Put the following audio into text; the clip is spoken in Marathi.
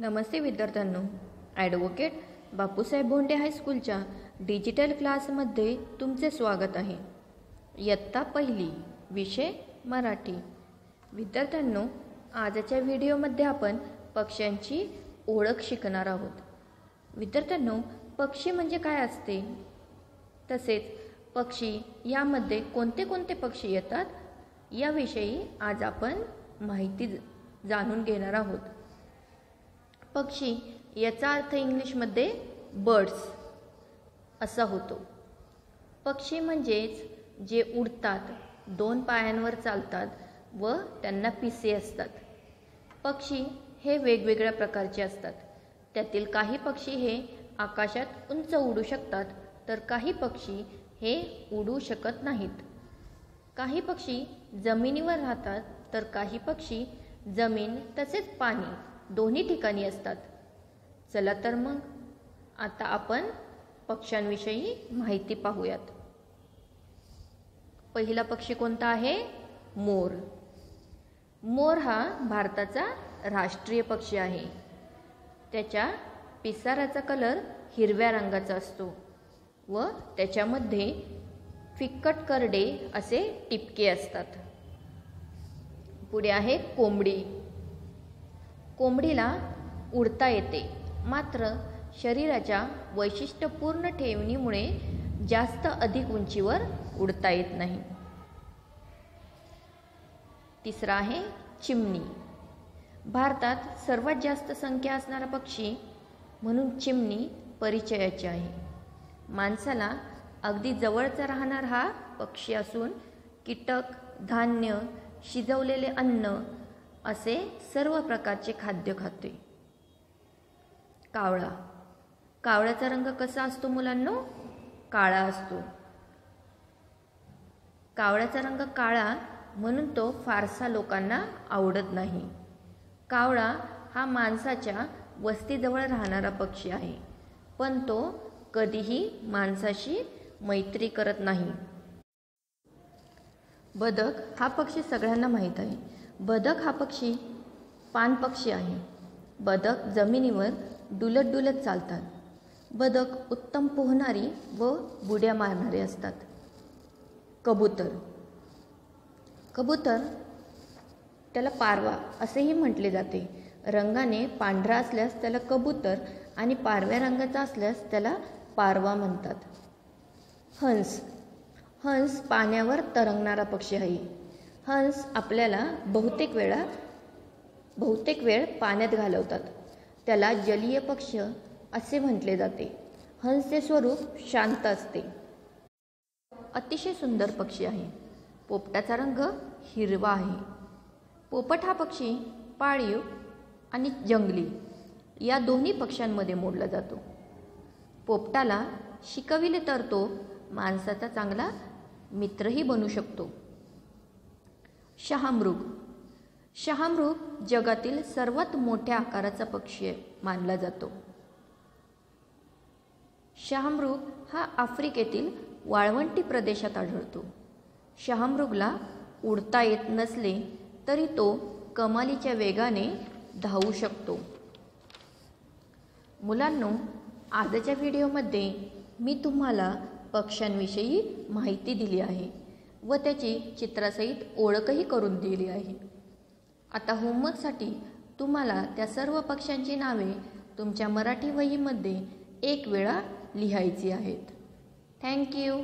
नमस्ते विद्यार्थ्यांनो. ॲडव्होकेट बापूसाहेब भोंडे हायस्कूलच्या डिजिटल क्लासमध्ये तुमचे स्वागत आहे. इयत्ता पहिली विषय मराठी. विद्यार्थ्यांनो आजच्या व्हिडिओमध्ये आपण पक्ष्यांची ओळख शिकणार आहोत. विद्यार्थ्यांनो पक्षी म्हणजे काय असते? तसेच पक्षी यामध्ये कोणते कोणते पक्षी येतात? याविषयी आज आपण माहिती ज- जाणून घेणार आहोत. पक्षी याचा अर्थ इंग्लिशमध्ये बर्ड्स असा होतो. पक्षी म्हणजेच जे उडतात दोन पायांवर चालतात व त्यांना पिसे असतात. पक्षी हे वेगवेगळ्या प्रकारचे असतात. त्यातील काही पक्षी हे आकाशात उंच उडू शकतात तर काही पक्षी हे उडू शकत नाहीत. काही पक्षी जमिनीवर राहतात तर काही पक्षी जमीन तसेच पाणी दोन्ही ठिकाणी असतात. चला तर मग आता आपण पक्ष्यांविषयी माहिती पाहूयात. पहिला पक्षी कोणता आहे? मोर. मोर हा भारताचा राष्ट्रीय पक्षी आहे. त्याच्या पिसाराचा कलर हिरव्या रंगाचा असतो व त्याच्यामध्ये फिक्कट करडे असे टिपके असतात. पुढे आहे कोंबडी. कोंबडीला उडता येते. मात्र शरीराच्या वैशिष्ट्यपूर्ण ठेवणीमुळे जास्त अधिक उंचीवर उडता येत नाही. तिसरा आहे चिमणी. भारतात सर्वात जास्त संख्या असणारा पक्षी म्हणून चिमणी परिचयाची आहे. माणसाला अगदी जवळचा राहणार हा पक्षी असून कीटक धान्य शिजवलेले अन्न असे सर्व प्रकारचे खाद्य खाते कावळा. कावळ्याचा रंग कसा असतो मुलांनो? काळा असतो. कावळ्याचा रंग काळा म्हणून तो फारसा लोकांना आवडत नाही. कावळा हा माणसाच्या वस्तीजवळ राहणारा पक्षी आहे पण तो कधीही माणसाशी मैत्री करत नाही. बदक हा पक्षी सगळ्यांना माहीत आहे. बदक हा पक्षी पानपक्षी आहे. बदक जमिनीवर डुलत डुलत चालतात. बदक उत्तम पोहणारी व बुड्या मारणारे असतात. कबूतर. कबूतर त्याला पारवा असेही म्हटले जाते. रंगाने पांढरा असल्यास त्याला कबूतर आणि पारव्या रंगाचा असल्यास त्याला पारवा म्हणतात. हंस. हंस पाण्यावर तरंगणारा पक्षी आहे. हंस आपल्याला बहुतेक वेळा बहुतेक वेळ पाण्यात घालवतात. त्याला जलीय पक्ष असे म्हटले जाते. हंसचे स्वरूप शांत असते. अतिशय सुंदर पक्षी आहे. पोपटाचा रंग हिरवा आहे. पोपट हा पक्षी पाळीव आणि जंगली या दोन्ही पक्ष्यांमध्ये मोडला जातो. पोपटाला शिकविले तर तो माणसाचा चांगला मित्रही बनू शकतो. शहामृग. शहामृग जगातील सर्वात मोठ्या आकाराचा पक्षी मानला जातो. शहामृग हा आफ्रिकेतील वाळवंटी प्रदेशात आढळतो. शहामृगला उडता येत नसले तरी तो कमालीच्या वेगाने धावू शकतो. मुलांनो आजच्या व्हिडिओमध्ये मी तुम्हाला पक्ष्यांविषयी माहिती दिली आहे. व त्याची चित्रासहित ओळखही करून दिली आहे. आता होमवर्कसाठी तुम्हाला त्या सर्व पक्ष्यांची नावे तुमच्या मराठी वहीमध्ये एक वेळा लिहायची आहेत. थँक्यू